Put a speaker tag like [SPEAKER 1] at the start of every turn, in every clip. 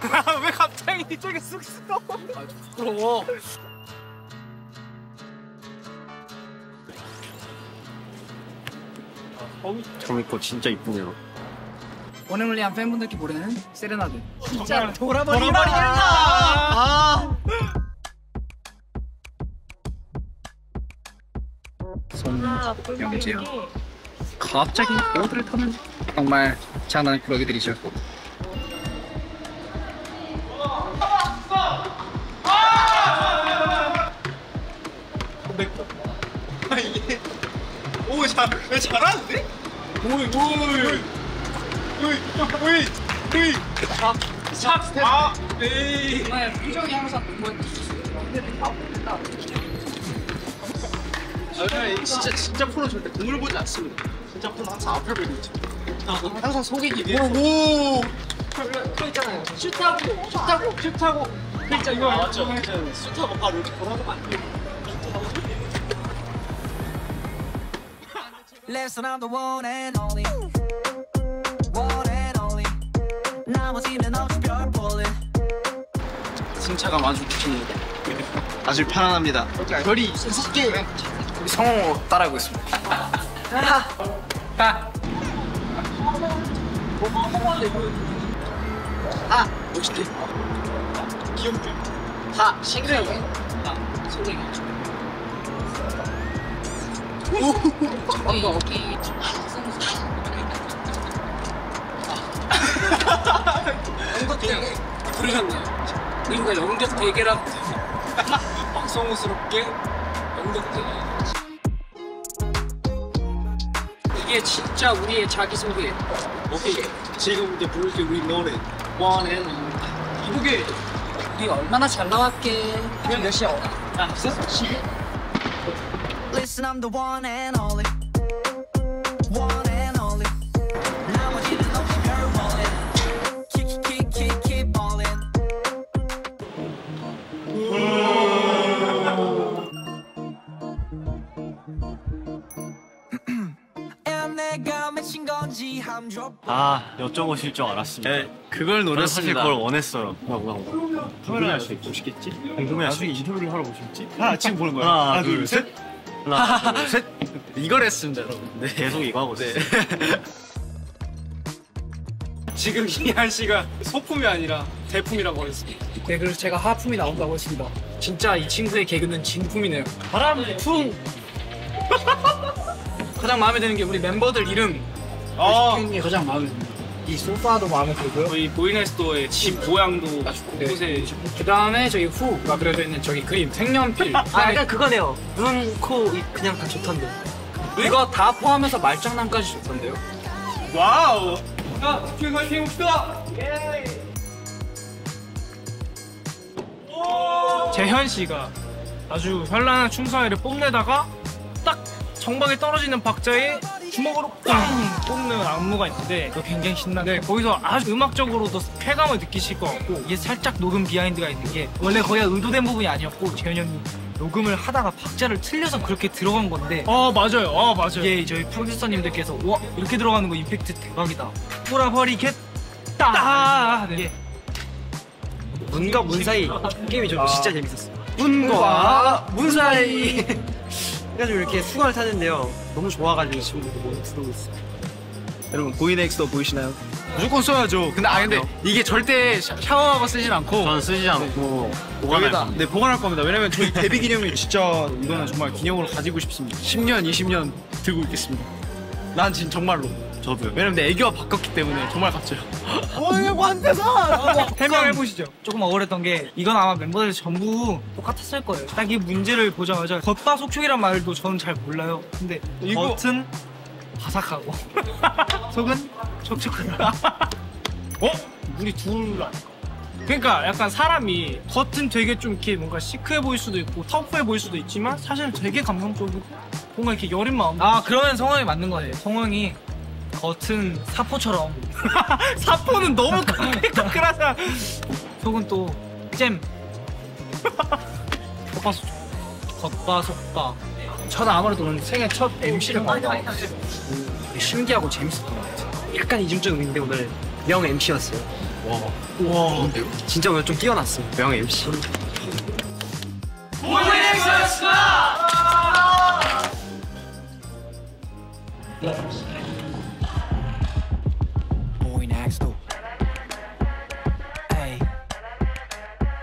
[SPEAKER 1] 왜 갑자기 이쪽에 쑥 써? 아, 부끄러워.
[SPEAKER 2] 점 있고 진짜 이쁘네요.
[SPEAKER 1] 위한 팬분들께 보내는 세레나데.
[SPEAKER 2] 진짜
[SPEAKER 1] 돌아버린다.
[SPEAKER 2] 아.
[SPEAKER 1] 영재요. 갑자기 보드를 타는 정말 부르게드리죠.
[SPEAKER 2] 잘, 왜 잘하는데? 오이, 오이, 오이, 오이, 오이. 샷, 스텝. 아, 에이.
[SPEAKER 1] 정말 표정이 항상 뭐
[SPEAKER 2] 아, 진짜, 진짜 프로 절대 공을 보지 않습니다. 진짜 프로 항상 앞을 보고 있죠. 항상 속이기 위해. 오, 오.
[SPEAKER 1] 그 있잖아요. 슛하고 슛하고 슛하고 진짜 이거
[SPEAKER 2] 맞죠. 슈터가 바로 이렇게 돌아가면 안 돼요.
[SPEAKER 3] Listen, I'm the one and only. One and only. 나머지는 없이 별 볼래.
[SPEAKER 2] 승차감 아주 좋습니다. 아주 편안합니다. 별이
[SPEAKER 1] 우리 성호 따라하고 있습니다. 하.
[SPEAKER 2] 아, 멋있대. 귀엽게.
[SPEAKER 1] 하. 신기해. 하. 신기해. 부르셨네요. 우리가 영덕 대게라고 박성호스럽게 영덕대학. 이게 진짜 우리의 자기소개.
[SPEAKER 2] 오케이. 지금 이제 부를 게 우리 노래. One and only.
[SPEAKER 1] 이곡에 우리 얼마나 잘 나왔게. 그냥 몇 시야? 아, 있어? 12?
[SPEAKER 3] Listen, I'm the one and only. One and only. 나머지는 없이 별 볼래. Keep, keep, keep, keep ballin'. And 내가 맺힌 건지 함줘
[SPEAKER 4] 아 여쭤보실 줄 알았습니다.
[SPEAKER 2] 네, 그걸 노렸습니다.
[SPEAKER 4] 그걸 원했어요. 궁금해할 수 있지? 궁금해할 수 있지?
[SPEAKER 2] 인터뷰를 하러 오실지? 아, 지금 보는 거야.
[SPEAKER 4] 하나, 둘, 셋. 하나, 둘, 셋.
[SPEAKER 2] 이걸 했습니다, 여러분.
[SPEAKER 4] 네, 계속 이거 하고 있어요.
[SPEAKER 1] 지금 이한 씨가 소품이 아니라 대품이라고 하겠습니다. 네, 그래서 제가 하품이 나온다고 했습니다. 진짜 이 친구의 개그는 진품이네요. 바람 풍! 가장 마음에 드는 게 우리 멤버들 이름.
[SPEAKER 2] 아,
[SPEAKER 1] 게 가장 마음에 듭니다. 이 소파도 마음에 들고요. 저희 보이네스토의 집 모양도 아주 곳곳에. 그 다음에 저기 후가 그려져 있는 저기 그림 색연필.
[SPEAKER 5] 아 약간 그거네요. 눈, 코 그냥 다 좋던데.
[SPEAKER 1] 이거 다 포함해서 말장난까지 좋던데요.
[SPEAKER 2] Wow.
[SPEAKER 1] 자, 집중 화이팅 해봅시다! 재현 씨가 아주 현란한 춤사위를 뽐내다가 딱 정박에 떨어지는 박자에 주먹으로 빵 뽑는 안무가 있는데 그거 굉장히 신나는데 거기서 아주 음악적으로도 쾌감을 느끼실 것 같고 이게 살짝 녹음 behind가 있는 게 원래 거기가 의도된 부분이 아니었고 재현 형이 녹음을 하다가 박자를 틀려서 그렇게 들어간 건데 아 맞아요. 아 맞아요. 이게 저희 프로듀서님들께서 와 이렇게 들어가는 거 임팩트 대박이다. 돌아버리겠다! 네.
[SPEAKER 5] 문과 문 사이 게임이 좀 진짜 재밌었어요.
[SPEAKER 1] 문과
[SPEAKER 5] 문 사이. 그래가지고 이렇게 수건을 타는데요. 너무 좋아가지고 지금도 너무 부르고 있어요.
[SPEAKER 2] 여러분, 보이넥스도 보이시나요?
[SPEAKER 1] 무조건 써야죠 근데 아 근데 이게 절대 샤- 샤워하고 쓰진 않고
[SPEAKER 4] 저는 쓰지 않고 보관할
[SPEAKER 1] 여기다
[SPEAKER 4] 겁니다.
[SPEAKER 1] 네 보관할 겁니다 왜냐면 저희 데뷔 기념일 진짜 이거는 정말 기념으로 가지고 싶습니다 10년 20년 들고 있겠습니다 난 지금 정말로
[SPEAKER 4] 저도요.
[SPEAKER 1] 왜냐면 내 애교가 바뀌었기 때문에 정말 같죠
[SPEAKER 2] 어이구, 안 돼서!
[SPEAKER 1] 설명해 보시죠. 조금 억울했던 게 이건 아마 멤버들 전부 똑같았을 거예요. 딱 이 문제를 보자마자 겉바 속촉이란 말도 저는 잘 몰라요. 근데
[SPEAKER 2] 이거-
[SPEAKER 1] 겉은 바삭하고 속은 촉촉하다. 어? 우리 둘 아- 그러니까 약간 사람이 겉은 되게 좀 이렇게 뭔가 시크해 보일 수도 있고 터프해 보일 수도 있지만 사실은 되게 감성적이고 뭔가 이렇게 여린 마음. 아 그러면 성황이 맞는 거예요. 성황이 겉은 사포처럼. 사포는 너무 까끌까끌하잖아 속은 또잼. 겉바속. 겉바속바. 전 아무래도 오늘 생애 첫 MC를 맡아요 신기하고 재밌었던 것 같아요.
[SPEAKER 5] 약간 이중적 의미인데 오늘 명 MC였어요.
[SPEAKER 6] 와. 진짜 오늘 좀 뛰어났어 명 MC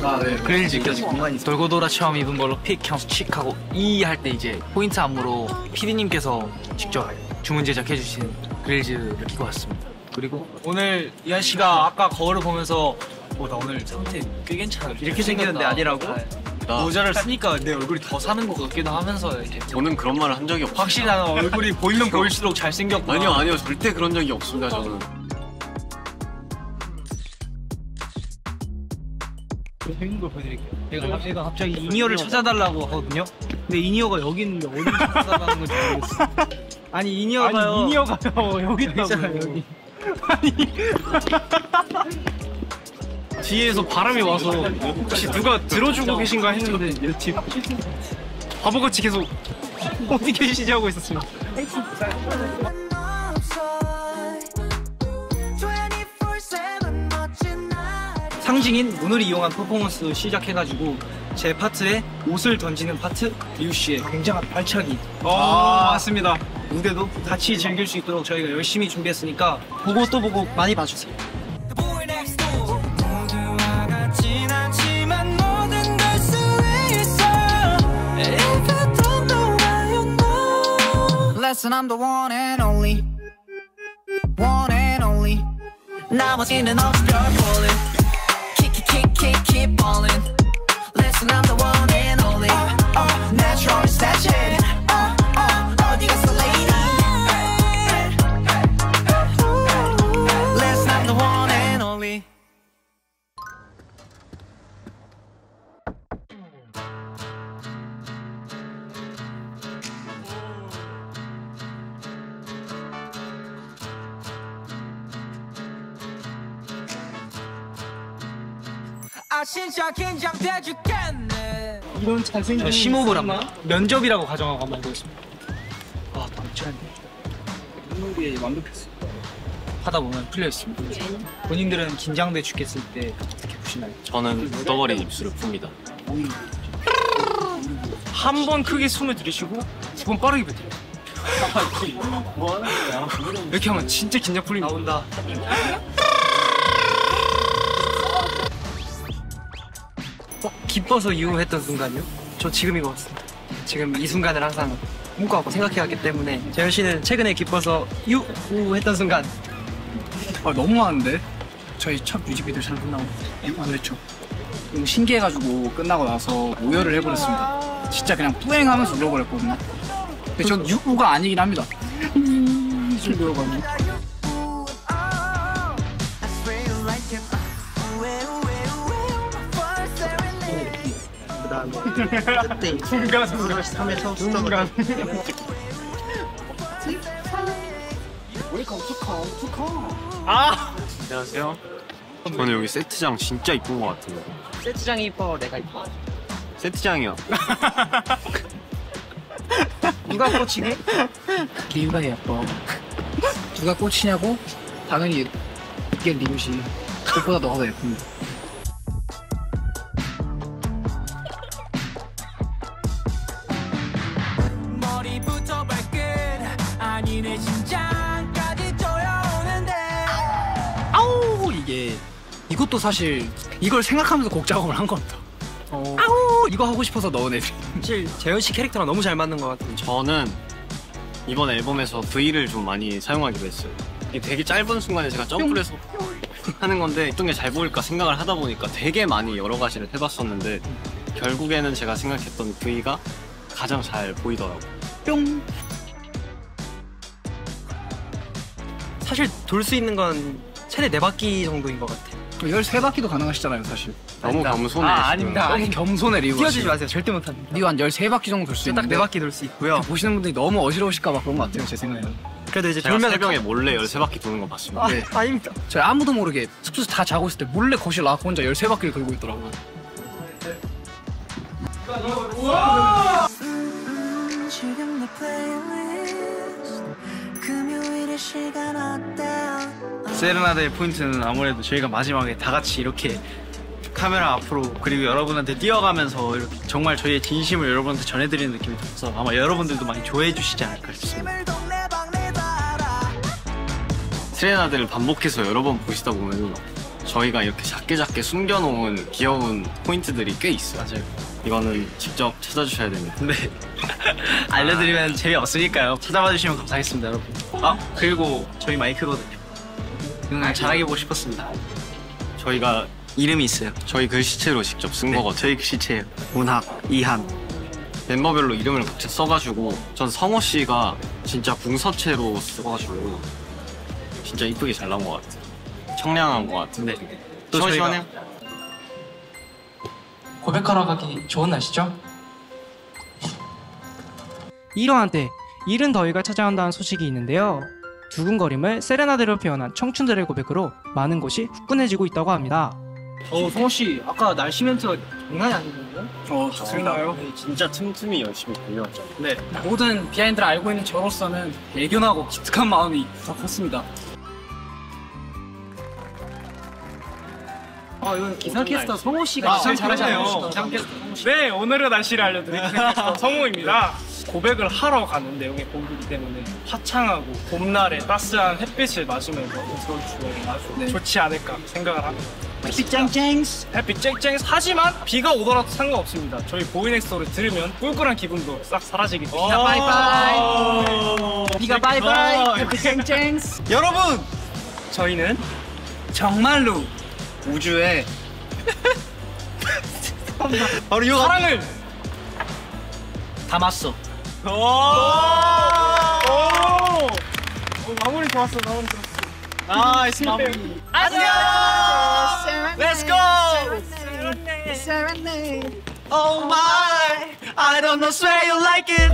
[SPEAKER 3] 24-7
[SPEAKER 5] 그릴 느껴지고 돌고 돌아 처음 입은 걸로 픽 향수 칙하고 이 할 때 이제 포인트 안무로 PD님께서 직접 주문 제작해 주신 그릴즈를 끼고 왔습니다. 그리고 오늘 이한 씨가 아까 거울을 보면서 어, 나 오늘 상태 꽤 괜찮아
[SPEAKER 6] 이렇게 생겼는데 아니라고?
[SPEAKER 4] 나
[SPEAKER 5] 모자를 쓰니까 내 얼굴이 더 사는 것 같기도 하면서 이제
[SPEAKER 4] 저는 그런 말을 한 적이 없어요.
[SPEAKER 5] 확실히 나는 얼굴이 보이면 보일수록 잘생겼구나.
[SPEAKER 4] 아니요 아니요 절대 그런 적이 없습니다 저는.
[SPEAKER 5] 재밌는 걸 보여드릴게요. 얘가, 얘가 갑자기 이니어를 찾아달라고 하거든요. 근데 이니어가 여기 있는데 어디를 찾아달라는 건지 모르겠어. 아니 이니어가요.
[SPEAKER 7] 아니 이니어가요 여기
[SPEAKER 5] 있잖아요, 여기.
[SPEAKER 7] 뒤에서 바람이 와서 혹시 누가 들어주고 계신가 했는데 옆집 바보같이 계속 어디 계시지 하고 있었습니
[SPEAKER 5] 상징인 문을 이용한 퍼포먼스 시작해가지고 제 파트에 옷을 던지는 파트 리우 씨의 굉장한 발차기.
[SPEAKER 7] 아 맞습니다.
[SPEAKER 5] 무대도 같이 즐길 수 있도록 저희가 열심히 준비했으니까 보고 또 보고 많이 봐주세요.
[SPEAKER 3] Listen I'm the one and only. One and only. 나머지는 없별 볼링 Kick keep balling Listen I'm the one and only. Uh, Natural is that shit 아 진짜 긴장돼 죽겠네
[SPEAKER 7] 이런 잘생긴
[SPEAKER 5] 저 심호흡을 한번 면접이라고 가정하고 한번 해보겠습니다. 아, 넘치네.
[SPEAKER 7] 인물이 완벽했어
[SPEAKER 5] 하다 보면 풀려 있습니다. 본인들은 긴장돼 죽겠을 때 어떻게 보시나요?
[SPEAKER 4] 저는 묻어버린 입술을 풉니다.
[SPEAKER 7] 한 번 크게 숨을 들이쉬고 두 번 빠르게 뱉어요 이렇게 하면 진짜 긴장 풀립니다
[SPEAKER 5] 나온다. 기뻐서 유했던 순간이요? 저 지금인 것 같습니다. 지금 이 순간을 항상 꿈꿔하고 생각해왔기 때문에 재현 씨는 최근에 기뻐서 유했던 순간.
[SPEAKER 1] 아 너무 많은데? 저희 첫 뮤직비디오 잘 끝나고 안 했죠. 너무 신기해가지고 끝나고 나서 오열을 해버렸습니다. 진짜 그냥 뿌행하면서 울어버렸거든요. 근데 전 유부가 아니긴 합니다. 이 정도여가지고
[SPEAKER 5] 그때
[SPEAKER 7] 순간
[SPEAKER 5] 3에서
[SPEAKER 7] 순간 아
[SPEAKER 4] 안녕하세요. 저는 여기 세트장 진짜 이쁜 것 같아요.
[SPEAKER 5] 세트장이 이뻐 내가 이뻐
[SPEAKER 4] 세트장이요.
[SPEAKER 5] 누가 꽂히게?
[SPEAKER 1] 리우가 예뻐 누가 꽂히냐고? 당연히 이게 리우시 그것보다 너가 더 예쁩니 이것도 사실 이걸 생각하면서 곡 작업을 한 겁니다 아우 이거 하고 싶어서 넣은 애들이
[SPEAKER 6] 사실 재현 씨 캐릭터랑 너무 잘 맞는 것 같아요.
[SPEAKER 4] 저는 이번 앨범에서 V를 좀 많이 사용하기로 했어요. 되게 짧은 순간에 제가 점프를 해서 하는 건데 어떤 게 잘 보일까 생각을 하다 보니까 되게 많이 여러 가지를 해봤었는데 결국에는 제가 생각했던 V가 가장 잘 보이더라고요.
[SPEAKER 6] 뿅. 사실 돌 수 있는 건 최대 4바퀴 정도인 것 같아요
[SPEAKER 1] 13바퀴도 가능하시잖아요 사실.
[SPEAKER 4] 너무 겸손해.
[SPEAKER 6] 아 아닙니다.
[SPEAKER 1] 너무 겸손해 리우
[SPEAKER 6] 끼어들지 마세요. 절대 못합니다.
[SPEAKER 1] 리우 한 13바퀴 정도
[SPEAKER 6] 돌수딱
[SPEAKER 1] 있는데
[SPEAKER 6] 4바퀴 돌 수 있고요.
[SPEAKER 1] 보시는 분들이 너무 어지러우실까 봐 그런 것 같아요 제 생각에는.
[SPEAKER 6] 그래도 이제
[SPEAKER 4] 제가
[SPEAKER 6] 돌면서
[SPEAKER 4] 새벽에 몰래 13바퀴 도는 거 봤습니다.
[SPEAKER 6] 아,
[SPEAKER 1] 네.
[SPEAKER 6] 아닙니다.
[SPEAKER 1] 저희 아무도 모르게 숙소에서 다 자고 있을 때 몰래 거실 나와서 혼자 13바퀴를 돌고 있더라고요.
[SPEAKER 3] 지금 내 플레이리스트 금요일의 시간 어때요
[SPEAKER 2] 세레나데의 포인트는 아무래도 저희가 마지막에 다 같이 이렇게 카메라 앞으로 그리고 여러분한테 뛰어가면서 이렇게 정말 저희의 진심을 여러분한테 전해드리는 느낌이 들어서 아마 여러분들도 많이 좋아해 주시지 않을까 싶습니다.
[SPEAKER 4] 트레나들을 반복해서 여러 번 보시다 보면 저희가 이렇게 작게 작게 숨겨놓은 귀여운 포인트들이 꽤 있어요.
[SPEAKER 2] 맞아요.
[SPEAKER 4] 이거는 직접 찾아주셔야 됩니다.
[SPEAKER 2] 네. 알려드리면 재미없으니까요. 찾아봐 주시면 감사하겠습니다, 여러분. 아, 그리고 저희 마이크거든요. 이건 잘하게 보고 싶었습니다.
[SPEAKER 4] 저희가
[SPEAKER 2] 이름이 있어요.
[SPEAKER 4] 저희 글씨체로 직접 쓴
[SPEAKER 2] 네,
[SPEAKER 4] 거거든요.
[SPEAKER 2] 저희 글씨체예요. 문학, 이한.
[SPEAKER 4] 멤버별로 이름을 각자 써가지고 전 성호 씨가 진짜 궁서체로 써가지고 진짜 이쁘게 잘 나온 것 같아요. 청량한 것 같은데
[SPEAKER 2] 또 저희가-
[SPEAKER 4] 시원시원해요?
[SPEAKER 8] 고백하러 가기 좋은 날씨죠?
[SPEAKER 9] 이러한 때 이른 더위가 찾아온다는 소식이 있는데요. 두근거림을 세레나데로 표현한 청춘들의 고백으로 많은 곳이 후끈해지고 있다고 합니다.
[SPEAKER 6] 어 성호 씨 아까 날씨 멘트가 장난이 아니거든요
[SPEAKER 1] 어 좋습니다요
[SPEAKER 4] 네, 진짜 틈틈이 열심히 달려왔죠.
[SPEAKER 1] 네 모든 비하인드를 알고 있는 저로서는 대견하고 기특한 마음이 더 컸습니다
[SPEAKER 6] 아 이건 기상캐스터 성호 씨가
[SPEAKER 7] 아,
[SPEAKER 6] 제일
[SPEAKER 7] 잘하시네요.
[SPEAKER 6] 잘하시네요
[SPEAKER 7] 네, 오늘의 날씨를 알려드릴 성호입니다. 고백을 하러 가는 내용의 곡이기 때문에 화창하고 봄날에 따스한 햇빛을 맞으면서 웃을 주에 아주 좋지 않을까 생각을 합니다. 햇빛 쨍쨍 햇빛 쨍쨍 하지만 비가 오더라도 상관없습니다. 저희 보이넥스트도어를 들으면 꿀꿀한 기분도 싹 사라지기 때문에
[SPEAKER 6] 비가 바이바이 비가 바이바이 햇빛 쨍쨍
[SPEAKER 2] 여러분!
[SPEAKER 6] 저희는
[SPEAKER 2] 정말로 우주에 바로 이거 사랑을 담았어.
[SPEAKER 7] 오! 오! 마무리 좋았어, 마무리 좋았어.
[SPEAKER 2] 나이스 마무리.
[SPEAKER 7] 안녕!
[SPEAKER 2] Let's go! Oh my, I don't know, swear you like it.